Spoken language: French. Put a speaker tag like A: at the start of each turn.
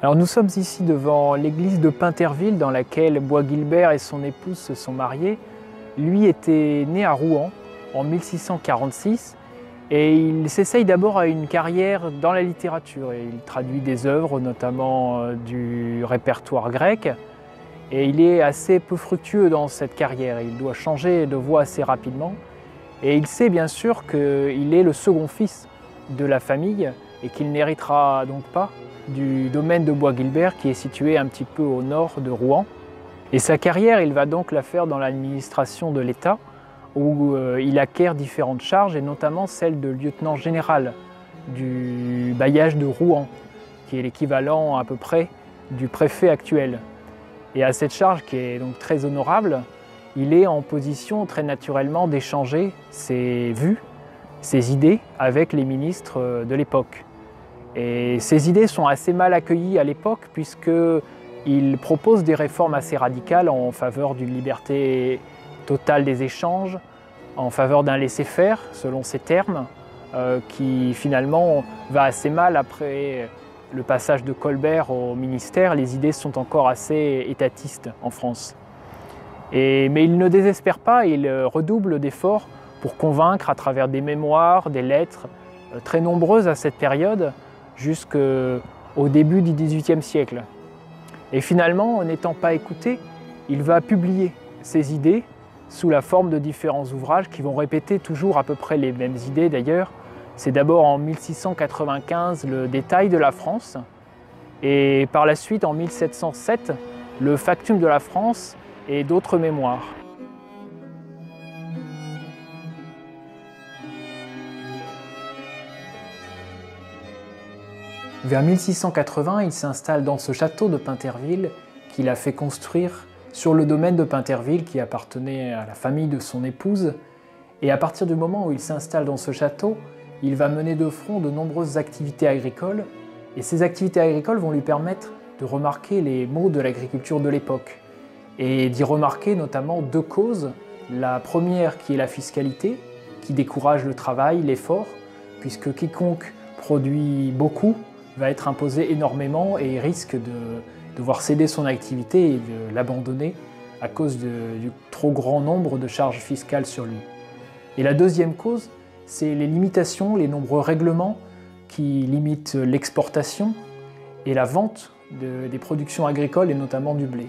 A: Alors nous sommes ici devant l'église de Pinterville dans laquelle Bois-Guilbert et son épouse se sont mariés. Lui était né à Rouen en 1646 et il s'essaye d'abord à une carrière dans la littérature. il traduit des œuvres, notamment euh, du répertoire grec. Et il est assez peu fructueux dans cette carrière. Il doit changer de voie assez rapidement. Et il sait bien sûr qu'il est le second fils de la famille et qu'il n'héritera donc pas du domaine de Bois-Guilbert qui est situé un petit peu au nord de Rouen. Et sa carrière, il va donc la faire dans l'administration de l'État où euh, il acquiert différentes charges et notamment celle de lieutenant général du bailliage de Rouen qui est l'équivalent à peu près du préfet actuel. Et à cette charge qui est donc très honorable, il est en position très naturellement d'échanger ses vues, ses idées avec les ministres de l'époque. Et ces idées sont assez mal accueillies à l'époque puisqu'il propose des réformes assez radicales en faveur d'une liberté totale des échanges, en faveur d'un laisser-faire, selon ses termes, euh, qui finalement va assez mal après le passage de Colbert au ministère. Les idées sont encore assez étatistes en France. mais il ne désespère pas, il redouble d'efforts pour convaincre à travers des mémoires, des lettres, euh, très nombreuses à cette période, jusqu'au début du XVIIIe siècle. Et finalement, n'étant pas écouté, il va publier ses idées sous la forme de différents ouvrages qui vont répéter toujours à peu près les mêmes idées d'ailleurs. C'est d'abord en 1695 le détail de la France et par la suite en 1707 le factum de la France et d'autres mémoires. Vers 1680, il s'installe dans ce château de Pinterville qu'il a fait construire sur le domaine de Pinterville qui appartenait à la famille de son épouse. Et à partir du moment où il s'installe dans ce château, il va mener de front de nombreuses activités agricoles. Et ces activités agricoles vont lui permettre de remarquer les maux de l'agriculture de l'époque. Et d'y remarquer notamment deux causes. La première qui est la fiscalité, qui décourage le travail, l'effort, puisque quiconque produit beaucoup va être imposé énormément et risque de devoir céder son activité et de l'abandonner à cause du trop grand nombre de charges fiscales sur lui. Et la deuxième cause, c'est les limitations, les nombreux règlements qui limitent l'exportation et la vente des productions agricoles et notamment du blé.